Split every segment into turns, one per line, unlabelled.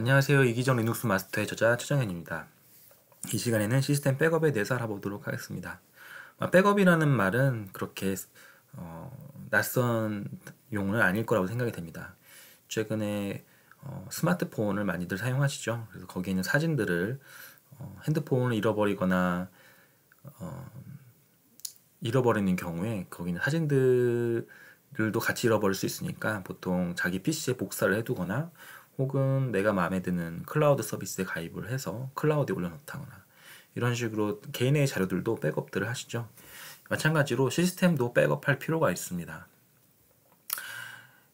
안녕하세요. 이기적 리눅스 마스터의 저자 최정현입니다. 이 시간에는 시스템 백업에 대해서 알아보도록 하겠습니다. 아, 백업이라는 말은 그렇게 어, 낯선 용어는 아닐 거라고 생각이 됩니다. 최근에 어, 스마트폰을 많이들 사용하시죠. 그래서 거기에 있는 사진들을 어, 핸드폰을 잃어버리거나 어, 잃어버리는 경우에 거기 있는 사진들도 같이 잃어버릴 수 있으니까 보통 자기 PC에 복사를 해두거나 혹은 내가 마음에 드는 클라우드 서비스에 가입을 해서 클라우드에 올려놓다거나 이런 식으로 개인의 자료들도 백업들을 하시죠. 마찬가지로 시스템도 백업할 필요가 있습니다.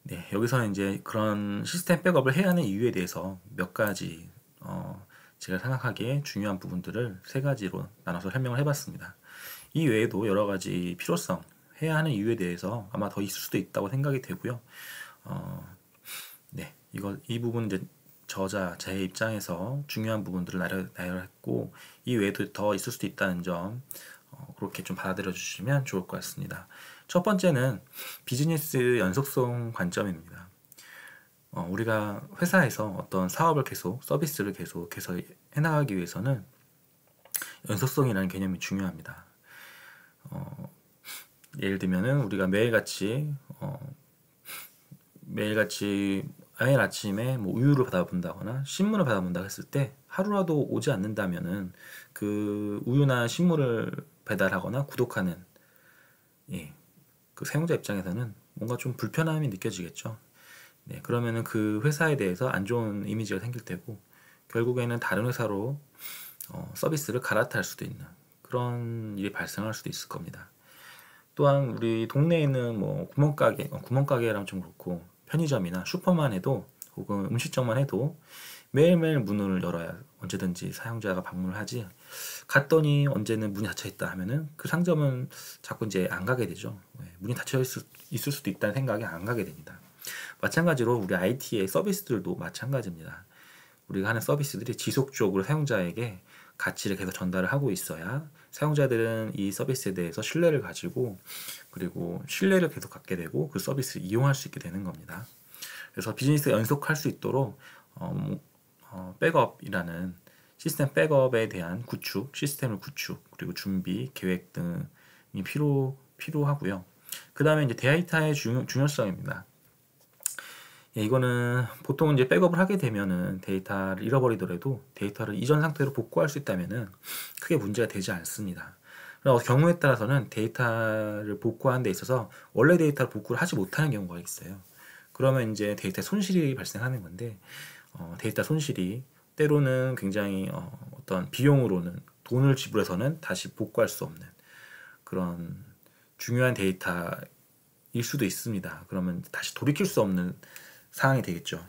네, 여기서는 이제 그런 시스템 백업을 해야 하는 이유에 대해서 몇 가지 어, 제가 생각하기에 중요한 부분들을 세 가지로 나눠서 설명을 해봤습니다. 이 외에도 여러 가지 필요성, 해야 하는 이유에 대해서 아마 더 있을 수도 있다고 생각이 되고요. 어, 네, 이거 이 부분은 이제 저자 제 입장에서 중요한 부분들을 나열, 나열했고 이 외에도 더 있을 수도 있다는 점 어, 그렇게 좀 받아들여 주시면 좋을 것 같습니다. 첫 번째는 비즈니스 연속성 관점입니다. 어, 우리가 회사에서 어떤 사업을 계속 서비스를 계속해서 해나가기 위해서는 연속성이라는 개념이 중요합니다. 어, 예를 들면은 우리가 매일같이 어, 매일같이 매일 아침에 뭐 우유를 받아본다거나 신문을 받아본다 했을 때 하루라도 오지 않는다면은 그 우유나 신문을 배달하거나 구독하는 예, 그 사용자 입장에서는 뭔가 좀 불편함이 느껴지겠죠. 네, 그러면은 그 회사에 대해서 안 좋은 이미지가 생길 테고 결국에는 다른 회사로 어, 서비스를 갈아탈 수도 있는 그런 일이 발생할 수도 있을 겁니다. 또한 우리 동네에 있는 뭐 구멍가게, 어, 구멍가게랑 좀 그렇고 편의점이나 슈퍼만 해도 혹은 음식점만 해도 매일매일 문을 열어야 언제든지 사용자가 방문을 하지 갔더니 언제는 문이 닫혀 있다 하면은 그 상점은 자꾸 이제 안 가게 되죠. 네, 문이 닫혀 있을, 있을 수도 있다는 생각이 안 가게 됩니다. 마찬가지로 우리 IT의 서비스들도 마찬가지입니다. 우리가 하는 서비스들이 지속적으로 사용자에게 가치를 계속 전달을 하고 있어야 사용자들은 이 서비스에 대해서 신뢰를 가지고 그리고 신뢰를 계속 갖게 되고 그 서비스를 이용할 수 있게 되는 겁니다. 그래서 비즈니스 연속할 수 있도록 어, 뭐, 어, 백업이라는 시스템 백업에 대한 구축, 시스템을 구축, 그리고 준비, 계획 등이 필요 필요하고요. 그 다음에 이제 데이터의 중요, 중요성입니다. 예, 이거는 보통 이제 백업을 하게 되면은 데이터를 잃어버리더라도 데이터를 이전 상태로 복구할 수 있다면은 크게 문제가 되지 않습니다. 경우에 따라서는 데이터를 복구하는 데 있어서 원래 데이터를 복구를 하지 못하는 경우가 있어요. 그러면 이제 데이터 손실이 발생하는 건데 어, 데이터 손실이 때로는 굉장히 어, 어떤 비용으로는 돈을 지불해서는 다시 복구할 수 없는 그런 중요한 데이터일 수도 있습니다. 그러면 다시 돌이킬 수 없는 상황이 되겠죠.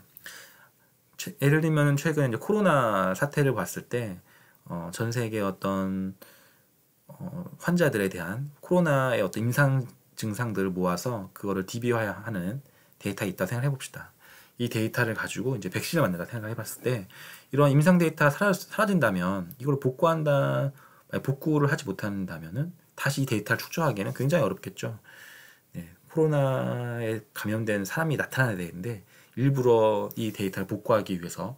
예를 들면 최근 이제 코로나 사태를 봤을 때, 어, 전 세계 어떤 어, 환자들에 대한 코로나의 어떤 임상 증상들을 모아서 그거를 DB화하는 데이터가 있다 생각해 봅시다. 이 데이터를 가지고 이제 백신을 만든다 생각해 봤을 때 이런 임상 데이터가 사라, 사라진다면 이걸 복구한다 복구를 하지 못한다면은 다시 이 데이터를 축적하기에는 굉장히 어렵겠죠. 네, 코로나에 감염된 사람이 나타나야 되는데 일부러 이 데이터를 복구하기 위해서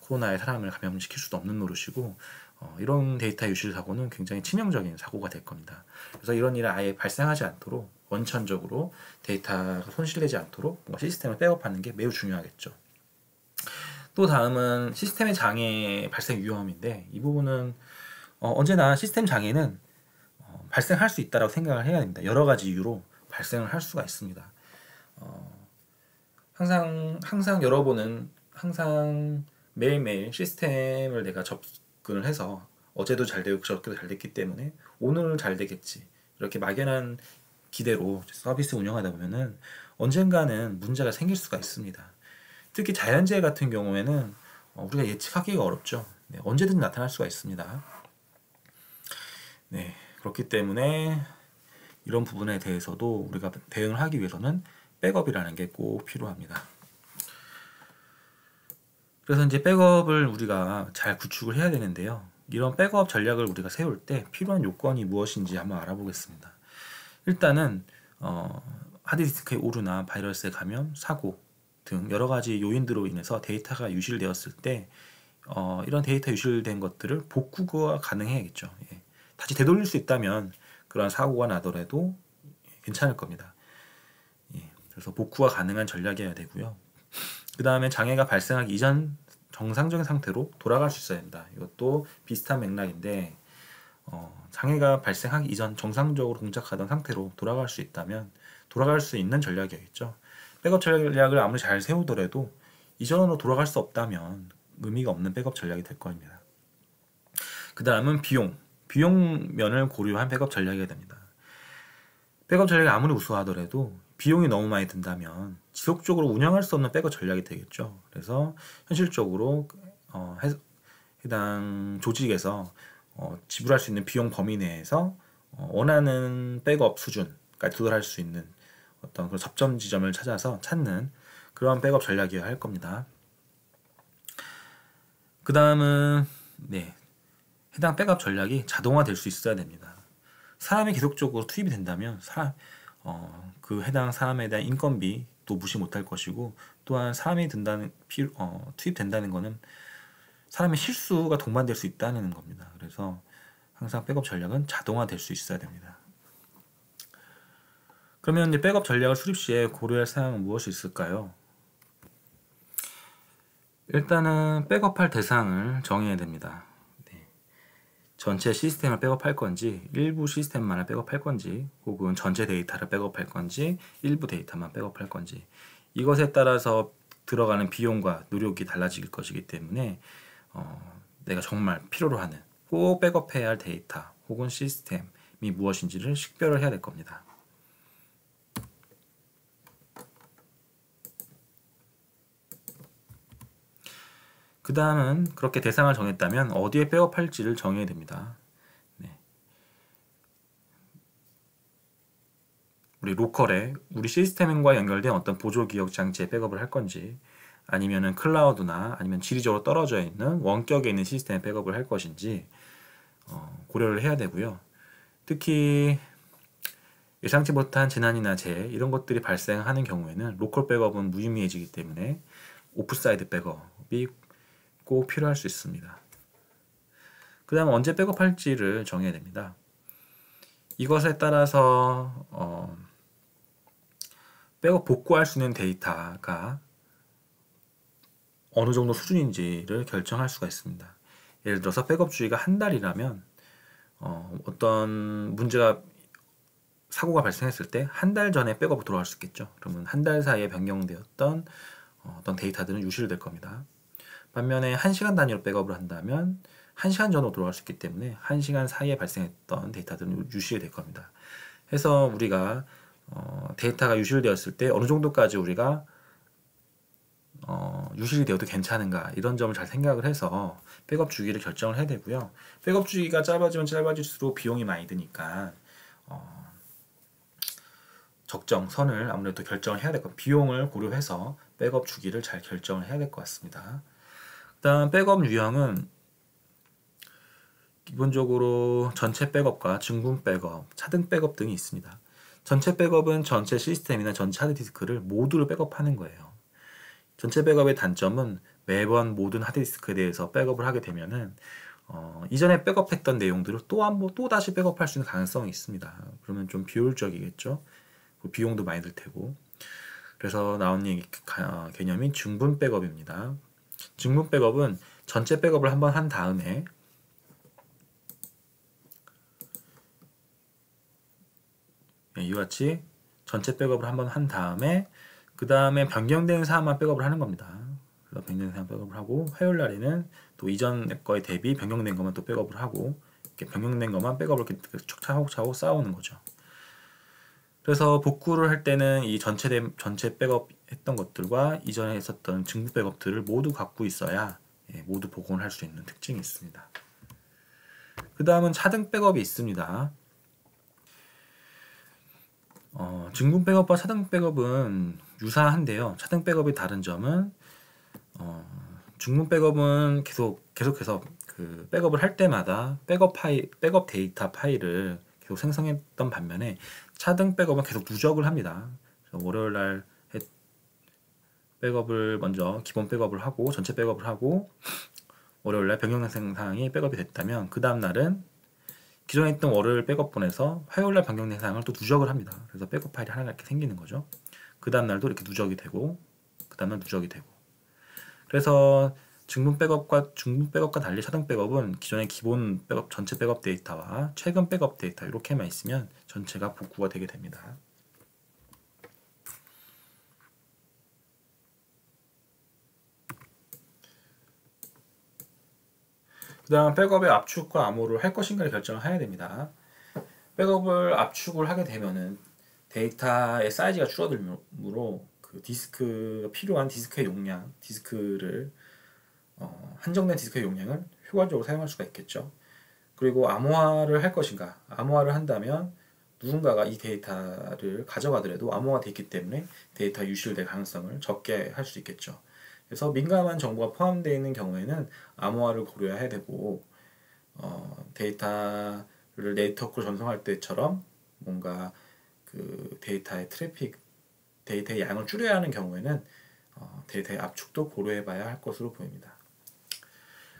코로나에 사람을 감염시킬 수도 없는 노릇이고 어, 이런 데이터 유실 사고는 굉장히 치명적인 사고가 될 겁니다. 그래서 이런 일은 아예 발생하지 않도록 원천적으로 데이터가 손실되지 않도록 시스템을 백업하는 게 매우 중요하겠죠. 또 다음은 시스템의 장애 발생 위험인데 이 부분은 어, 언제나 시스템 장애는 어, 발생할 수 있다고 생각을 해야 됩니다. 여러 가지 이유로 발생을 할 수가 있습니다. 어, 항상 항상 여러분은 항상 매일매일 시스템을 내가 접근을 해서 어제도 잘 되고 저렇게도 잘 됐기 때문에 오늘 잘 되겠지 이렇게 막연한 기대로 서비스 운영하다 보면은 언젠가는 문제가 생길 수가 있습니다. 특히 자연재해 같은 경우에는 어, 우리가 예측하기가 어렵죠. 네, 언제든 나타날 수가 있습니다. 네, 그렇기 때문에 이런 부분에 대해서도 우리가 대응을 하기 위해서는 백업이라는 게 꼭 필요합니다. 그래서 이제 백업을 우리가 잘 구축을 해야 되는데요. 이런 백업 전략을 우리가 세울 때 필요한 요건이 무엇인지 한번 알아보겠습니다. 일단은 어, 하드디스크의 오류나 바이러스의 감염, 사고 등 여러 가지 요인들로 인해서 데이터가 유실되었을 때 어, 이런 데이터 유실된 것들을 복구가 가능해야겠죠. 예. 다시 되돌릴 수 있다면 그런 사고가 나더라도 괜찮을 겁니다. 예. 그래서 복구가 가능한 전략이어야 되고요. 그 다음에 장애가 발생하기 이전 정상적인 상태로 돌아갈 수 있어야 된다. 이것도 비슷한 맥락인데 어, 장애가 발생하기 이전 정상적으로 동작하던 상태로 돌아갈 수 있다면 돌아갈 수 있는 전략이겠죠. 백업 전략을 아무리 잘 세우더라도 이전으로 돌아갈 수 없다면 의미가 없는 백업 전략이 될 겁니다. 그 다음은 비용. 비용 면을 고려한 백업 전략이 됩니다. 백업 전략이 아무리 우수하더라도 비용이 너무 많이 든다면 지속적으로 운영할 수 없는 백업 전략이 되겠죠. 그래서 현실적으로 어, 해당 조직에서 어, 지불할 수 있는 비용 범위 내에서 어, 원하는 백업 수준까지 도달할 수 있는 어떤 그런 접점 지점을 찾아서 찾는 그런 백업 전략이어야 할 겁니다. 그 다음은 네 해당 백업 전략이 자동화될 수 있어야 됩니다. 사람이 계속적으로 투입이 된다면 사람 어, 그 해당 사람에 대한 인건비도 무시 못할 것이고 또한 사람이 든다는 필 어, 투입된다는 것은 사람의 실수가 동반될 수 있다는 겁니다. 그래서 항상 백업 전략은 자동화될 수 있어야 됩니다. 그러면 이제 백업 전략을 수립 시에 고려할 사항은 무엇이 있을까요? 일단은 백업할 대상을 정해야 됩니다. 네. 전체 시스템을 백업할 건지, 일부 시스템만을 백업할 건지, 혹은 전체 데이터를 백업할 건지, 일부 데이터만 백업할 건지, 이것에 따라서 들어가는 비용과 노력이 달라질 것이기 때문에 어, 내가 정말 필요로 하는 꼭 백업해야 할 데이터 혹은 시스템이 무엇인지를 식별을 해야 될 겁니다. 그 다음은 그렇게 대상을 정했다면 어디에 백업할지를 정해야 됩니다. 네. 우리 로컬에 우리 시스템과 연결된 어떤 보조 기억 장치에 백업을 할 건지 아니면은 클라우드나 아니면 지리적으로 떨어져 있는 원격에 있는 시스템에 백업을 할 것인지 어, 고려를 해야 되고요. 특히 예상치 못한 재난이나 재해 이런 것들이 발생하는 경우에는 로컬 백업은 무의미해지기 때문에 off-site 백업이 꼭 필요할 수 있습니다. 그 다음 언제 백업할지를 정해야 됩니다. 이것에 따라서 어, 백업 복구할 수 있는 데이터가 어느 정도 수준인지를 결정할 수가 있습니다. 예를 들어서 백업 주기가 한 달이라면 어, 어떤 문제가 사고가 발생했을 때 한 달 전에 백업으로 돌아갈 수 있겠죠. 그러면 한 달 사이에 변경되었던 어, 어떤 데이터들은 유실될 겁니다. 반면에 1시간 단위로 백업을 한다면 1시간 전으로 돌아갈 수 있기 때문에 1시간 사이에 발생했던 데이터들은 유실이 될 겁니다. 해서 우리가 어, 데이터가 유실되었을 때 어느 정도까지 우리가 어, 유실이 되어도 괜찮은가 이런 점을 잘 생각을 해서 백업 주기를 결정을 해야 되고요. 백업 주기가 짧아지면 짧아질수록 비용이 많이 드니까 어, 적정 선을 아무래도 결정을 해야 될 것, 비용을 고려해서 백업 주기를 잘 결정을 해야 될 것 같습니다. 일단 백업 유형은 기본적으로 전체 백업과 증분 백업, 차등 백업 등이 있습니다. 전체 백업은 전체 시스템이나 전체 하드 디스크를 모두를 백업하는 거예요. 전체 백업의 단점은 매번 모든 하드 디스크에 대해서 백업을 하게 되면은 어, 이전에 백업했던 내용들을 또 한 번 또 다시 백업할 수 있는 가능성이 있습니다. 그러면 좀 비효율적이겠죠. 비용도 많이 들 테고. 그래서 나온 얘기 어, 개념이 중분 백업입니다. 중분 백업은 전체 백업을 한번 한 다음에 네, 이와 같이 전체 백업을 한번 한 다음에 그 다음에 변경된 사항만 백업을 하는 겁니다. 그래서 변경된 사항 백업을 하고 화요일 날에는 또 이전 거에 대비 변경된 것만 또 백업을 하고 이렇게 변경된 것만 백업을 이렇게 차곡차곡 쌓아오는 거죠. 그래서 복구를 할 때는 이 전체 대, 전체 백업 했던 것들과 이전에 했었던 증분 백업들을 모두 갖고 있어야 예, 모두 복원할 수 있는 특징이 있습니다. 그 다음은 차등 백업이 있습니다. 어, 증분 백업과 차등 백업은 유사한데요. 차등 백업의 다른 점은 어, 증분 백업은 계속 계속해서 그 백업을 할 때마다 백업 파일, 백업 데이터 파일을 계속 생성했던 반면에 차등 백업은 계속 누적을 합니다. 월요일 날 백업을 먼저 기본 백업을 하고 전체 백업을 하고 월요일날 변경생 사항이 백업이 됐다면 그 다음 날은 기존에 있던 월요일 백업본에서 화요일날 변경된 사항을 또 누적을 합니다. 그래서 백업 파일이 하나가 이렇게 생기는 거죠. 그 다음 날도 이렇게 누적이 되고 그 다음 날 누적이 되고 그래서 증분 백업과 증분 백업과 달리 차등 백업은 기존의 기본 백업 전체 백업 데이터와 최근 백업 데이터 이렇게만 있으면 전체가 복구가 되게 됩니다. 그 다음 백업의 압축과 암호화를 할 것인가를 결정을 해야 됩니다. 백업을 압축을 하게 되면은 데이터의 사이즈가 줄어들므로 그 디스크가 필요한 디스크의 용량, 디스크를 어, 한정된 디스크의 용량을 효과적으로 사용할 수가 있겠죠. 그리고 암호화를 할 것인가? 암호화를 한다면 누군가가 이 데이터를 가져가더라도 암호화 되어 있기 때문에 데이터 유실될 가능성을 적게 할 수 있겠죠. 그래서 민감한 정보가 포함되어 있는 경우에는 암호화를 고려해야 되고 어, 데이터를 네트워크로 전송할 때처럼 뭔가 그 데이터의 트래픽 데이터의 양을 줄여야 하는 경우에는 어, 데이터의 압축도 고려해봐야 할 것으로 보입니다.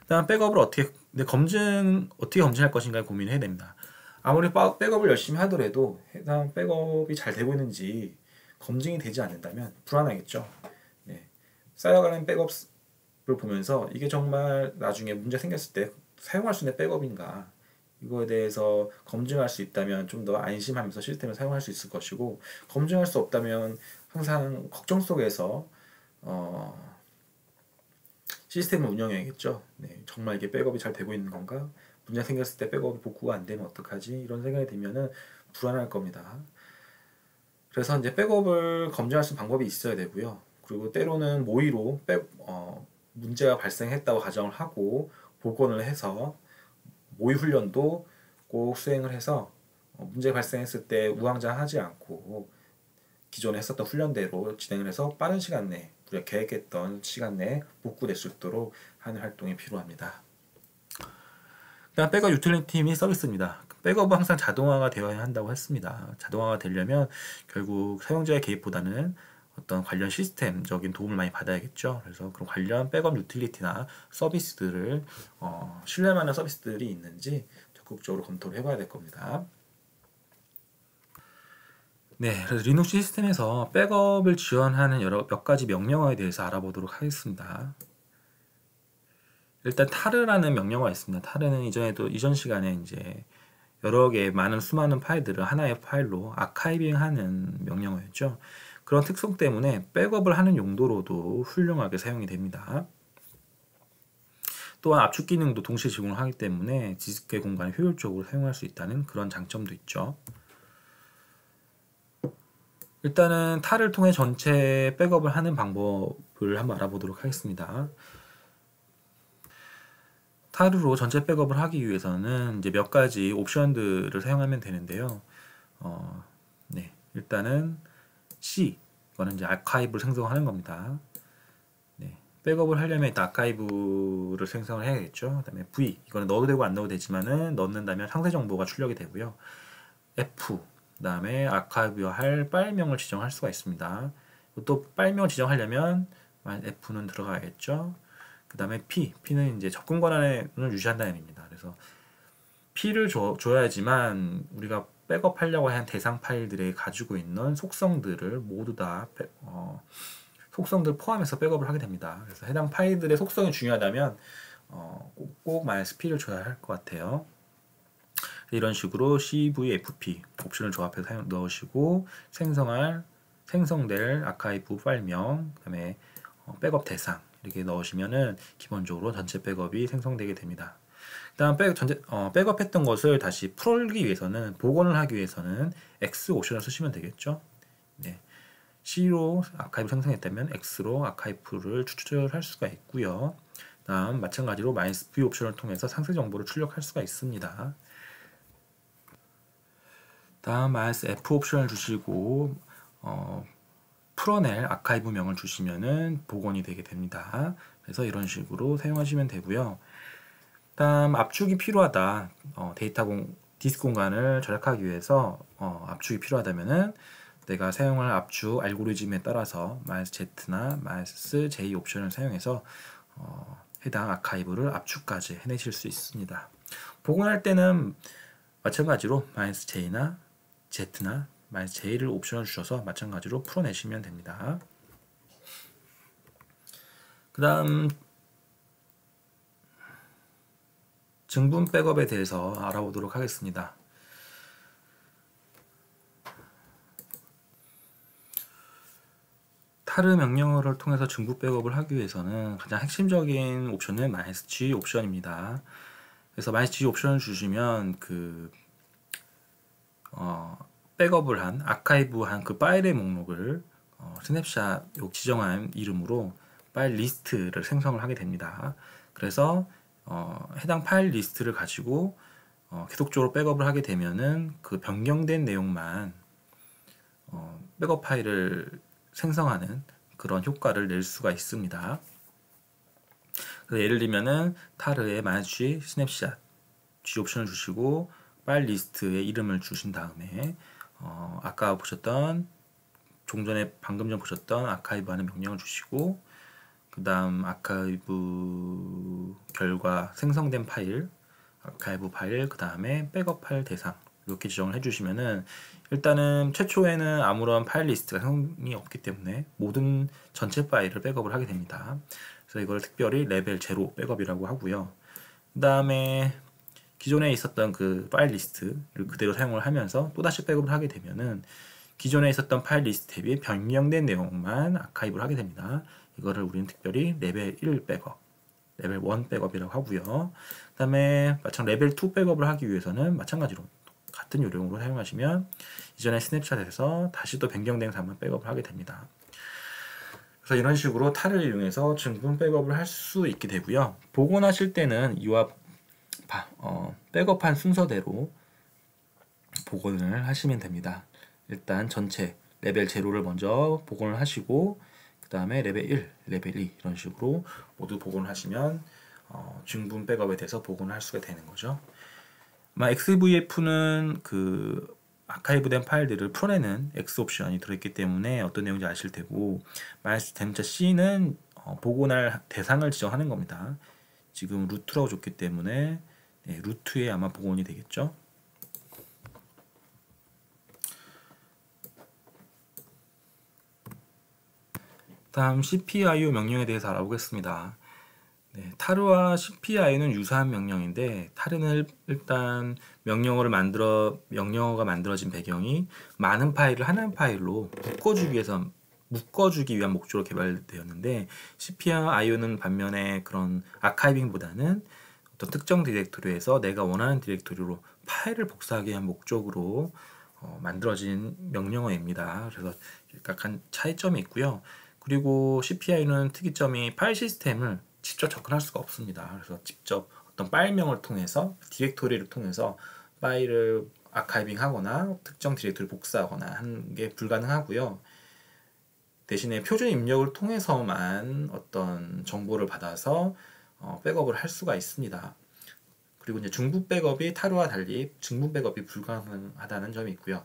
다음 백업을 어떻게 검증 어떻게 검증할 것인가 고민해야 됩니다. 아무리 백업을 열심히 하더라도 해당 백업이 잘 되고 있는지 검증이 되지 않는다면 불안하겠죠. 쌓여가는 백업을 보면서 이게 정말 나중에 문제 생겼을 때 사용할 수 있는 백업인가 이거에 대해서 검증할 수 있다면 좀 더 안심하면서 시스템을 사용할 수 있을 것이고 검증할 수 없다면 항상 걱정 속에서 어, 시스템을 운영해야겠죠. 네, 정말 이게 백업이 잘 되고 있는 건가? 문제 생겼을 때 백업이 복구가 안 되면 어떡하지? 이런 생각이 들면은 불안할 겁니다. 그래서 이제 백업을 검증할 수 있는 방법이 있어야 되고요. 그리고 때로는 모의로 빼, 어, 문제가 발생했다고 가정을 하고 복원을 해서 모의 훈련도 꼭 수행을 해서 어, 문제 발생했을 때 우왕좌하지 않고 기존에 했었던 훈련대로 진행을 해서 빠른 시간 내에 우리가 계획했던 시간 내에 복구될 수 있도록 하는 활동이 필요합니다. 그다음 백업 유틸리티 및 서비스입니다. 백업은 항상 자동화가 되어야 한다고 했습니다. 자동화가 되려면 결국 사용자의 개입보다는 어떤 관련 시스템적인 도움을 많이 받아야겠죠. 그래서 그런 관련 백업 유틸리티나 서비스들을 어, 신뢰할 만한 서비스들이 있는지 적극적으로 검토를 해봐야 될 겁니다. 네, 그래서 리눅스 시스템에서 백업을 지원하는 여러 몇 가지 명령어에 대해서 알아보도록 하겠습니다. 일단 타르라는 명령어가 있습니다. 타르는 이전에도 이전 시간에 이제 여러 개의 많은 수많은 파일들을 하나의 파일로 아카이빙하는 명령어였죠. 그런 특성 때문에 백업을 하는 용도로도 훌륭하게 사용이 됩니다. 또한 압축 기능도 동시에 제공을 하기 때문에 디스크의 공간을 효율적으로 사용할 수 있다는 그런 장점도 있죠. 일단은 탈을 통해 전체 백업을 하는 방법을 한번 알아보도록 하겠습니다. 타르로 전체 백업을 하기 위해서는 이제 몇 가지 옵션들을 사용하면 되는데요. 어, 네, 일단은 C 이거는 이제 아카이브를 생성하는 겁니다. 네. 백업을 하려면 일단 아카이브를 생성을 해야겠죠. 그 다음에 V 이거는 넣어도 되고 안 넣어도 되지만은 넣는다면 상세 정보가 출력이 되고요. F 그 다음에 아카이브할 파일명을 지정할 수가 있습니다. 또 파일명 지정하려면 F는 들어가야겠죠. 그 다음에 P, P는 이제 접근 권한을 유지한다는 의미입니다. 그래서 P를 줘, 줘야지만 우리가 백업하려고 한 대상 파일들이 가지고 있는 속성들을 모두 다 어, 속성들 포함해서 백업을 하게 됩니다. 그래서 해당 파일들의 속성이 중요하다면 어, 꼭, 꼭 MySP를 줘야 할 것 같아요. 이런 식으로 CVFP 옵션을 조합해서 넣으시고 생성할 생성될 아카이브 파일명 그다음에 어, 백업 대상 이렇게 넣으시면은 기본적으로 전체 백업이 생성되게 됩니다. 다음 백, 전체, 어, 백업했던 것을 다시 풀기 위해서는 복원을 하기 위해서는 X 옵션을 쓰시면 되겠죠. 네. C로 아카이브 생성했다면 X로 아카이브를 추출할 수가 있고요. 다음 마찬가지로 마이너스 V 옵션을 통해서 상세 정보를 출력할 수가 있습니다. 다음 마이너스 F 옵션을 주시고 어, 풀어낼 아카이브명을 주시면은 복원이 되게 됩니다. 그래서 이런 식으로 사용하시면 되고요. 다음 압축이 필요하다. 어, 데이터 공, 디스크 공간을 절약하기 위해서 어, 압축이 필요하다면은 내가 사용할 압축 알고리즘에 따라서 마이너스 Z나 마이너스 J 옵션을 사용해서 어, 해당 아카이브를 압축까지 해내실 수 있습니다. 복원할 때는 마찬가지로 마이너스 J나 Z나 마이너스 J를 옵션을 주셔서 마찬가지로 풀어내시면 됩니다. 그 다음 증분 백업에 대해서 알아보도록 하겠습니다. 타르 명령어를 통해서 증부 백업을 하기 위해서는 가장 핵심적인 옵션은 -g 옵션입니다. 그래서 -g 옵션을 주시면 그 어, 백업을 한 아카이브한 그 파일의 목록을 어, 스냅샷 요 지정한 이름으로 파일 리스트를 생성을 하게 됩니다. 그래서 어, 해당 파일 리스트를 가지고 어, 계속적으로 백업을 하게 되면은 그 변경된 내용만 어, 백업 파일을 생성하는 그런 효과를 낼 수가 있습니다. 예를 들면은 tar의 마치 snapshot G 옵션을 주시고 파일 리스트의 이름을 주신 다음에 어, 아까 보셨던 종 전에 방금 전 보셨던 아카이브 하는 명령을 주시고 그 다음 아카이브 결과 생성된 파일 아카이브 파일 그 다음에 백업 파일 대상 이렇게 지정을 해주시면은 일단은 최초에는 아무런 파일 리스트가 형이 없기 때문에 모든 전체 파일을 백업을 하게 됩니다. 그래서 이걸 특별히 레벨 제로 백업이라고 하고요. 그 다음에 기존에 있었던 그 파일 리스트를 그대로 사용을 하면서 또다시 백업을 하게 되면은 기존에 있었던 파일 리스트 대비 변경된 내용만 아카이브를 하게 됩니다. 이거를 우리는 특별히 레벨 1 백업, 레벨 1 백업이라고 하고요. 그 다음에 마찬 레벨 2 백업을 하기 위해서는 마찬가지로 같은 요령으로 사용하시면 이전에 snapshot에서 다시 또 변경된 사항만 백업을 하게 됩니다. 그래서 이런 식으로 tar를 이용해서 증분 백업을 할 수 있게 되고요. 복원하실 때는 이와 어, 백업한 순서대로 복원을 하시면 됩니다. 일단 전체 레벨 제로를 먼저 복원을 하시고 그 다음에 레벨 1, 레벨 2 이런 식으로 모두 복원을 하시면 어, 증분 백업에 대해서 복원을 할 수가 되는 거죠. 아마 XVF는 그 아카이브된 파일들을 풀어내는 X 옵션이 들어있기 때문에 어떤 내용인지 아실 테고 마이너스 댐자 C는 어, 복원할 대상을 지정하는 겁니다. 지금 루트라고 줬기 때문에 네, 루트에 아마 복원이 되겠죠. 다음 CPIO 명령에 대해서 알아보겠습니다. 네, 타르와 CPI는 유사한 명령인데 타르는 일단 명령어를 만들어 명령어가 만들어진 배경이 많은 파일을 하나의 파일로 묶어주기 위해서 묶어주기 위한 목적으로 개발되었는데 CPIO는 반면에 그런 archiving보다는 어떤 특정 디렉토리에서 내가 원하는 디렉토리로 파일을 복사하기 위한 목적으로 어, 만들어진 명령어입니다. 그래서 약간 차이점이 있고요. 그리고 CPIO는 특이점이 파일 시스템을 직접 접근할 수가 없습니다. 그래서 직접 어떤 파일명을 통해서 디렉토리를 통해서 파일을 archiving 하거나 특정 디렉토리 복사하거나 하는 게 불가능하고요. 대신에 표준 입력을 통해서만 어떤 정보를 받아서 어, 백업을 할 수가 있습니다. 그리고 이제 증분 백업이 tar와 달리 증분 백업이 불가능하다는 점이 있고요.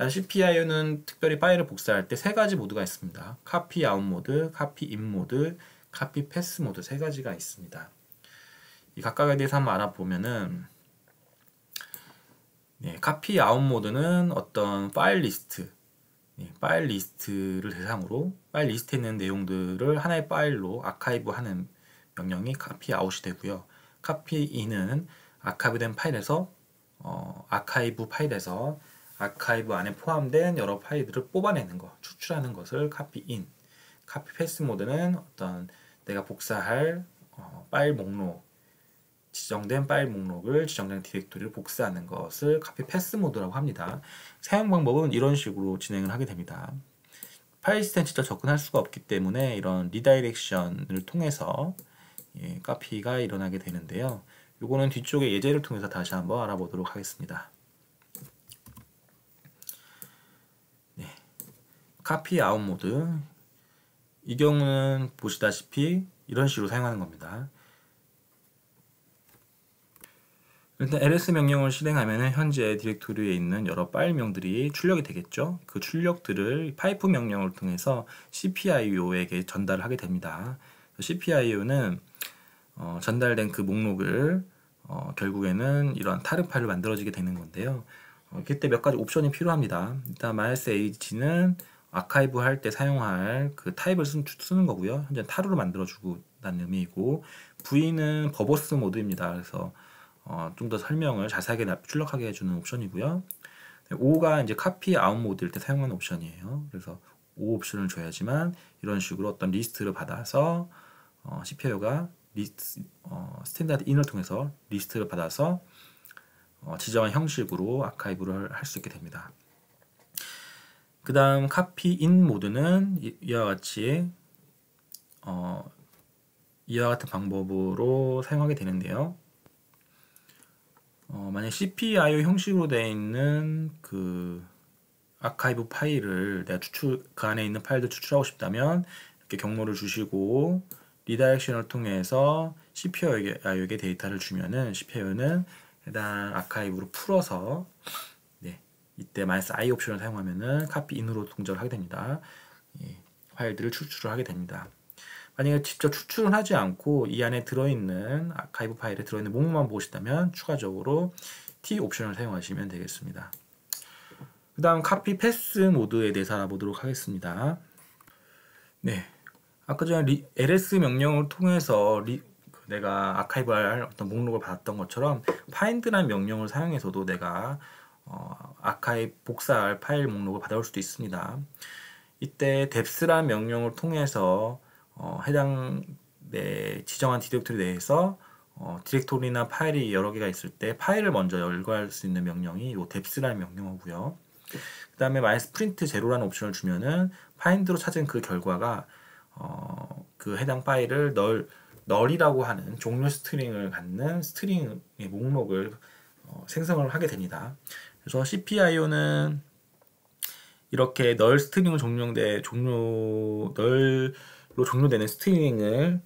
일단 CPIO는 특별히 파일을 복사할 때 세 가지 모드가 있습니다. copy out 모드, copy in 모드, copy pass 모드 세 가지가 있습니다. 이 각각에 대해서 한번 알아보면은 네, copy out 모드는 어떤 파일 리스트, 네, 파일 리스트를 대상으로 파일 리스트에 있는 내용들을 하나의 파일로 아카이브하는 명령이 copy out이 되고요. copy in은 아카이브된 파일에서 어, 아카이브 파일에서 아카이브 안에 포함된 여러 파일들을 뽑아내는 것, 추출하는 것을 copy in. copy pass 모드는 어떤 내가 복사할 어, 파일 목록, 지정된 파일 목록을 지정된 디렉토리를 복사하는 것을 copy pass 모드라고 합니다. 사용 방법은 이런 식으로 진행을 하게 됩니다. 파일 시스템 직접 접근할 수가 없기 때문에 이런 redirection을 통해서 예, 카피가 일어나게 되는데요. 이거는 뒤쪽에 예제를 통해서 다시 한번 알아보도록 하겠습니다. copy out 모드 이 경우는 보시다시피 이런 식으로 사용하는 겁니다. 일단 ls 명령을 실행하면 현재 디렉토리에 있는 여러 파일명들이 출력이 되겠죠. 그 출력들을 파이프 명령을 통해서 cpio에게 전달을 하게 됩니다. cpio는 어, 전달된 그 목록을 어, 결국에는 이런 tar 파일을 만들어지게 되는 건데요. 어, 그때 몇 가지 옵션이 필요합니다. 일단 -H는 아카이브 할 때 사용할 그 타입을 쓰, 는 거고요. 현재 tar로 만들어주고 다는 의미이고 V는 verbose 모드입니다. 그래서 어, 좀 더 설명을 자세하게 출력하게 해주는 옵션이고요. O가 이제 copy out 모드일 때 사용하는 옵션이에요. 그래서 O 옵션을 줘야지만 이런 식으로 어떤 리스트를 받아서 어, CPIO가 리스트, 어, standard in을 통해서 리스트를 받아서 어, 지정한 형식으로 아카이브를 할 수 있게 됩니다. 그 다음 copy in 모드는 이, 와 같이 어, 이와 같은 방법으로 사용하게 되는데요. 어, 만약 CPIO 형식으로 되어 있는 그 아카이브 파일을 내가 추출 그 안에 있는 파일들 추출하고 싶다면 이렇게 경로를 주시고 redirection을 통해서 CPIO에게 데이터를 주면은 CPIO는 해당 아카이브로 풀어서 네, 이때 마이너스 i 옵션을 사용하면은 copy in으로 동작을 하게 됩니다. 예, 파일들을 추출을 하게 됩니다. 만약에 직접 추출은 하지 않고 이 안에 들어있는 아카이브 파일에 들어있는 목록만 보시다면 추가적으로 T 옵션을 사용하시면 되겠습니다. 그 다음 copy pass 모드에 대해서 알아보도록 하겠습니다. 네, 아까 전에 리, ls 명령을 통해서 리, 그 내가 아카이브할 어떤 목록을 받았던 것처럼 find라는 명령을 사용해서도 내가 어, 아카이브 복사할 파일 목록을 받아올 수도 있습니다. 이때 depth라는 명령을 통해서 어, 해당 네, 지정한 디렉토리 내에서 어, 디렉토리나 파일이 여러 개가 있을 때 파일을 먼저 열거할 수 있는 명령이 이 depth라는 명령어고요. 그 다음에 마이너스 print 제로라는 옵션을 주면은 find로 찾은 그 결과가 어, 그 해당 파일을 null null이라고 하는 종료 string을 갖는 string의 목록을 어, 생성을 하게 됩니다. 그래서 CPIO는 이렇게 null string을 종료돼 종료 null 종료되는 string을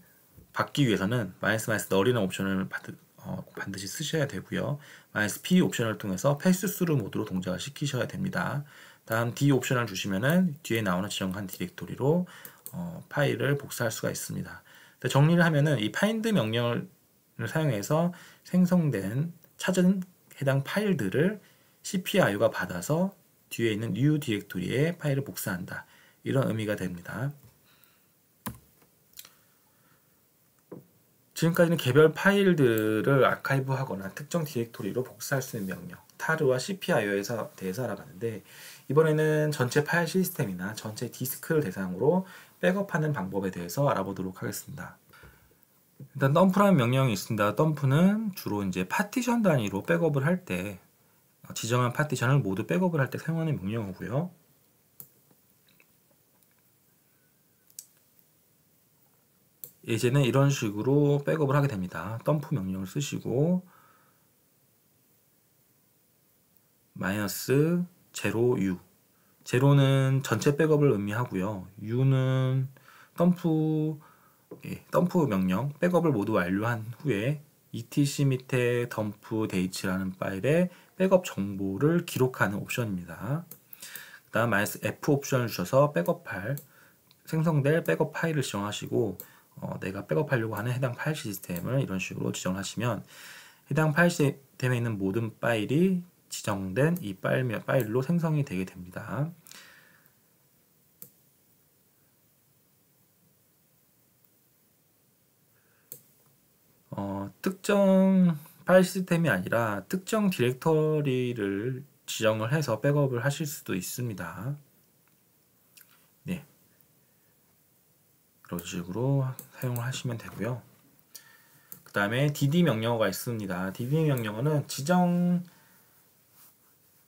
받기 위해서는 마이너스 마이너스 null이라는 옵션을 받, 어, 반드시 쓰셔야 되고요. 마이너스 p 옵션을 통해서 pass through 모드로 동작을 시키셔야 됩니다. 다음 d 옵션을 주시면은 뒤에 나오는 지정한 디렉토리로 어, 파일을 복사할 수가 있습니다. 정리를 하면은 이 find 명령을 사용해서 생성된 찾은 해당 파일들을 CPIO가 받아서 뒤에 있는 new 디렉토리에 파일을 복사한다. 이런 의미가 됩니다. 지금까지는 개별 파일들을 아카이브하거나 특정 디렉토리로 복사할 수 있는 명령 tar와 CPIO에서 대해서 알아봤는데 이번에는 전체 파일 시스템이나 전체 디스크를 대상으로 백업하는 방법에 대해서 알아보도록 하겠습니다. 일단 덤프라는 명령이 있습니다. 덤프는 주로 이제 파티션 단위로 백업을 할 때 지정한 파티션을 모두 백업을 할 때 사용하는 명령어고요. 예제는 이런 식으로 백업을 하게 됩니다. 덤프 명령을 쓰시고 마이너스 제로 u 제로는 전체 백업을 의미하고요. u는 덤프 예, 덤프 명령 백업을 모두 완료한 후에 etc 밑에 dumpdates라는 파일에 백업 정보를 기록하는 옵션입니다. 그 다음 f 옵션을 주셔서 백업할 생성될 백업 파일을 지정하시고 어, 내가 백업하려고 하는 해당 파일 시스템을 이런 식으로 지정하시면 해당 파일 시스템에 있는 모든 파일이 지정된 이 파일, 파일로 생성이 되게 됩니다. 어, 특정 파일 시스템이 아니라 특정 디렉터리를 지정을 해서 백업을 하실 수도 있습니다. 네. 이런 식으로 사용을 하시면 되고요. 그 다음에 dd 명령어가 있습니다. dd 명령어는 지정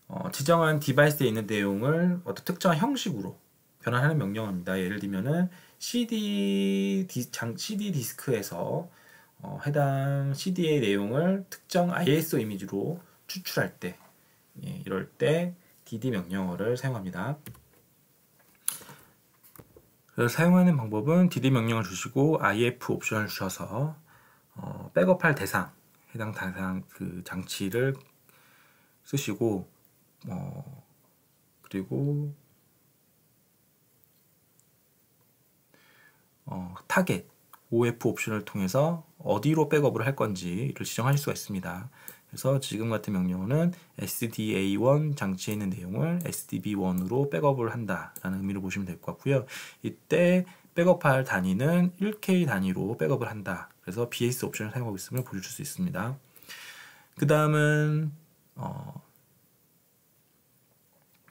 어, 지정한 디바이스에 있는 내용을 어떤 특정한 형식으로 변환하는 명령어입니다. 예를 들면은 CD, 디, 장, CD 디스크에서 어, 해당 CD의 내용을 특정 ISO 이미지로 추출할 때 예, 이럴 때 dd 명령어를 사용합니다. 그래서 사용하는 방법은 dd 명령을 주시고 if 옵션을 주셔서 어, 백업할 대상 해당 대상 그 장치를 쓰시고 어 그리고 어, 타겟 OF 옵션을 통해서 어디로 백업을 할 건지를 지정하실 수가 있습니다. 그래서 지금 같은 명령어는 SDA1 장치에 있는 내용을 SDB1으로 백업을 한다라는 의미로 보시면 될 것 같고요. 이때 백업할 단위는 1K 단위로 백업을 한다. 그래서 BS 옵션을 사용하고 있음을 보실 수 있습니다. 그 다음은 어,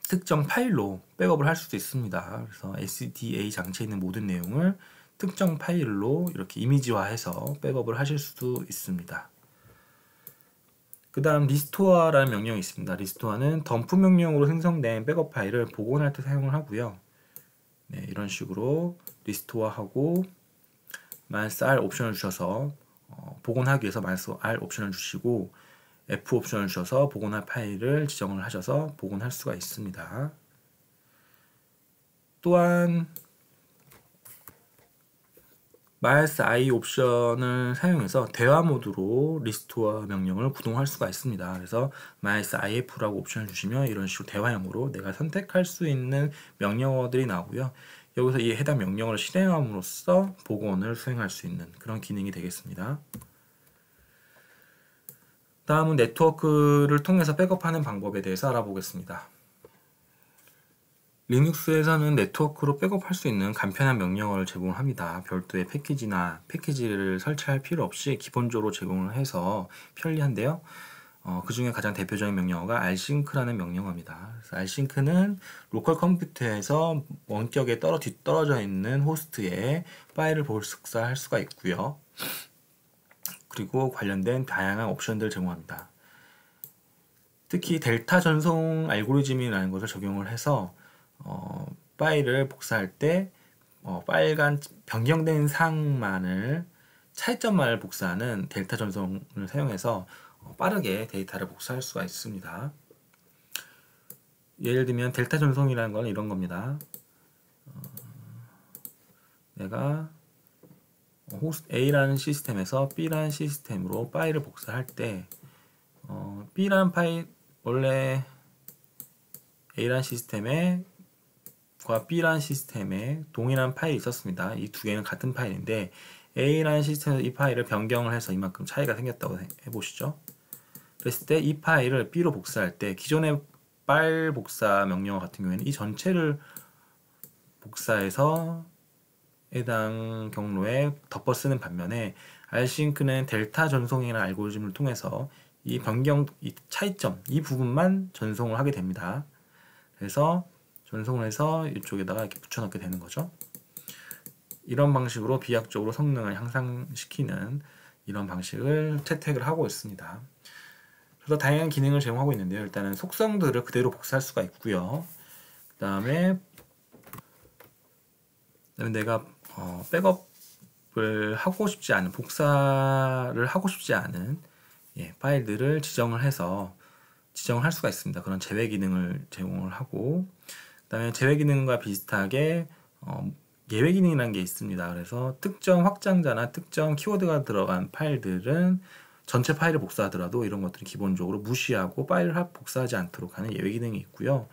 특정 파일로 백업을 할 수도 있습니다. 그래서 SDA 장치에 있는 모든 내용을 특정 파일로 이렇게 이미지화해서 백업을 하실 수도 있습니다. 그 다음 restore라는 명령이 있습니다. restore는 덤프 명령으로 생성된 백업 파일을 복원할 때 사용을 하고요. 네, 이런 식으로 restore하고 -r 옵션을 주셔서 어, 복원하기 위해서 -r 옵션을 주시고 F 옵션을 주셔서 복원할 파일을 지정을 하셔서 복원할 수가 있습니다. 또한 마이너스 i 옵션을 사용해서 대화 모드로 restore 명령을 구동할 수가 있습니다. 그래서 마이너스 if라고 옵션을 주시면 이런 식으로 대화형으로 내가 선택할 수 있는 명령어들이 나오고요. 여기서 이 해당 명령을 실행함으로써 복원을 수행할 수 있는 그런 기능이 되겠습니다. 다음은 네트워크를 통해서 백업하는 방법에 대해서 알아보겠습니다. 리눅스에서는 네트워크로 백업할 수 있는 간편한 명령어를 제공합니다. 별도의 패키지나 패키지를 설치할 필요 없이 기본적으로 제공을 해서 편리한데요. 어, 그 중에 가장 대표적인 명령어가 rsync라는 명령어입니다. rsync는 로컬 컴퓨터에서 원격에 떨어 뒤떨어져 있는 호스트에 파일을 복사할 수가 있고요. 그리고 관련된 다양한 옵션들을 제공합니다. 특히 델타 전송 알고리즘이라는 것을 적용을 해서 어, 파일을 복사할 때 어, 빨간 변경된 사항만을 차이점만을 복사하는 델타 전송을 사용해서 어, 빠르게 데이터를 복사할 수가 있습니다. 예를 들면 델타 전송이라는 건 이런 겁니다. 어, 내가 A라는 시스템에서 B라는 시스템으로 파일을 복사할 때 어, B라는 파일 원래 A라는 시스템에 과 B라는 시스템에 동일한 파일이 있었습니다. 이 두 개는 같은 파일인데 A라는 시스템에서 이 파일을 변경을 해서 이만큼 차이가 생겼다고 해보시죠. 그랬을 때 이 파일을 B로 복사할 때 기존의 빨 복사 명령어 같은 경우에는 이 전체를 복사해서 해당 경로에 덮어 쓰는 반면에 rsync는 델타 전송이라는 알고리즘을 통해서 이 변경, 이 차이점, 이 부분만 전송을 하게 됩니다. 그래서 전송을 해서 이쪽에다가 이렇게 붙여넣게 되는 거죠. 이런 방식으로 비약적으로 성능을 향상시키는 이런 방식을 채택을 하고 있습니다. 그래서 다양한 기능을 제공하고 있는데요. 일단은 속성들을 그대로 복사할 수가 있고요. 그 다음에 내가 어, 백업을 하고 싶지 않은 복사를 하고 싶지 않은 예, 파일들을 지정을 해서 지정을 할 수가 있습니다. 그런 제외 기능을 제공을 하고 그다음에 제외 기능과 비슷하게 어, 예외 기능이라는 게 있습니다. 그래서 특정 확장자나 특정 키워드가 들어간 파일들은 전체 파일을 복사하더라도 이런 것들은 기본적으로 무시하고 파일을 복사하지 않도록 하는 예외 기능이 있고요.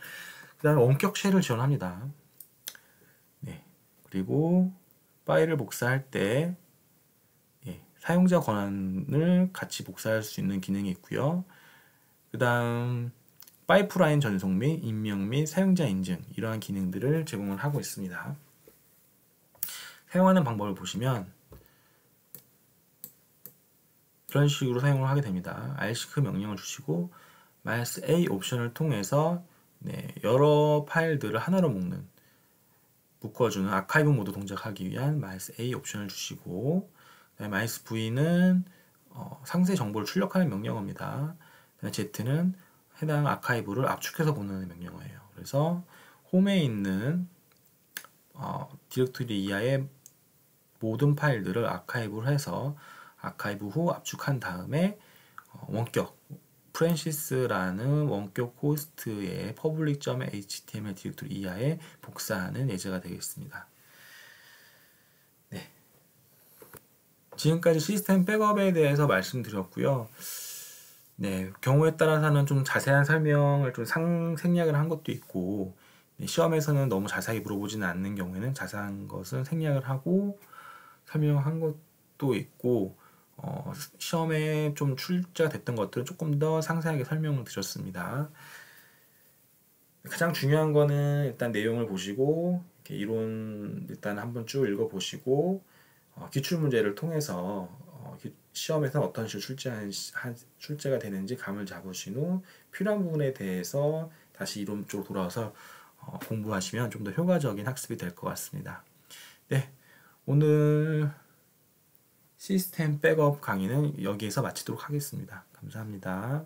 그 다음에 원격 쉘을 지원합니다. 네. 그리고 파일을 복사할 때 예, 사용자 권한을 같이 복사할 수 있는 기능이 있고요. 그 다음 파이프라인 전송 및 임명 및 사용자 인증 이러한 기능들을 제공을 하고 있습니다. 사용하는 방법을 보시면 이런 식으로 사용을 하게 됩니다. rsic 명령을 주시고 -a 옵션을 통해서 네, 여러 파일들을 하나로 묶는 묶어주는 아카이브 모드 동작하기 위한 -a 옵션을 주시고 -v는 어, 상세 정보를 출력하는 명령어입니다. z는 해당 아카이브를 압축해서 보내는 명령어예요. 그래서 홈에 있는 어, 디렉토리 이하의 모든 파일들을 아카이브를 해서 아카이브 후 압축한 다음에 어, 원격 프랜시스라는 원격 호스트의 public.html 디렉토리 이하에 복사하는 예제가 되겠습니다. 네. 지금까지 시스템 백업에 대해서 말씀드렸고요. 네, 경우에 따라서는 좀 자세한 설명을 좀 상, 생략을 한 것도 있고, 네, 시험에서는 너무 자세하게 물어보지는 않는 경우에는 자세한 것은 생략을 하고 설명한 것도 있고, 어, 시험에 좀 출제가 됐던 것들은 조금 더 상세하게 설명을 드렸습니다. 가장 중요한 거는 일단 내용을 보시고 이론 일단 한번 쭉 읽어보시고 어, 기출 문제를 통해서 어, 시험에서 어떤 식으로 출제 출제가 되는지 감을 잡으신 후 필요한 부분에 대해서 다시 이론 쪽으로 돌아와서 어, 공부하시면 좀 더 효과적인 학습이 될 것 같습니다. 네, 오늘 시스템 백업 강의는 여기에서 마치도록 하겠습니다. 감사합니다.